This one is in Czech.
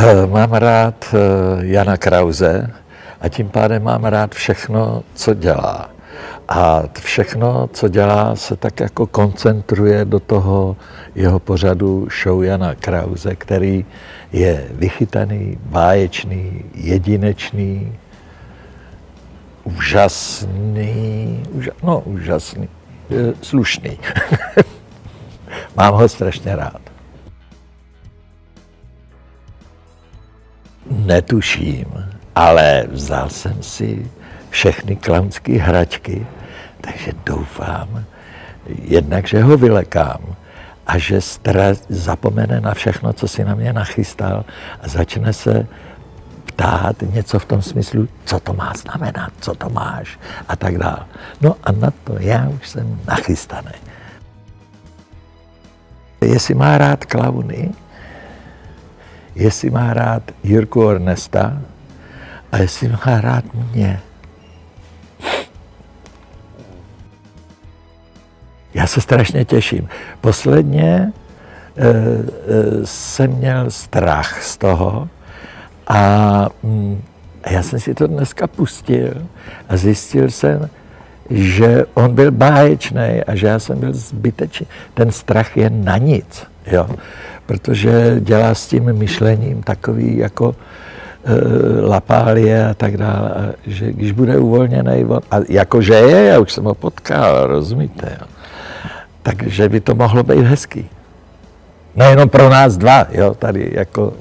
Eh, mám rád eh, Jana Krause a tím pádem mám rád všechno, co dělá. A všechno, co dělá, se tak jako koncentruje do toho jeho pořadu show Jana Krause, který je vychytaný, báječný, jedinečný, úžasný, úža, no úžasný, slušný. Mám ho strašně rád. Netuším, ale vzal jsem si všechny klaunské hračky, takže doufám, jednak, že ho vylekám a že stres zapomene na všechno, co si na mě nachystal a začne se ptát něco v tom smyslu, co to má znamenat, co to máš a tak dále. No a na to já už jsem nachystaný. Jestli má rád klauny, jestli má rád Jirku Ornesta a jestli má rád mě. Já se strašně těším. Posledně e, e, jsem měl strach z toho a mm, já jsem si to dneska pustil a zjistil jsem, že on byl báječný a že já jsem byl zbytečný. Ten strach je na nic, jo? Protože dělá s tím myšlením takový jako e, lapálie a tak dále, a že když bude uvolněný, a jakože je, já už jsem ho potkal, rozumíte, jo? takže by to mohlo být hezký. Nejenom pro nás dva, jo, tady jako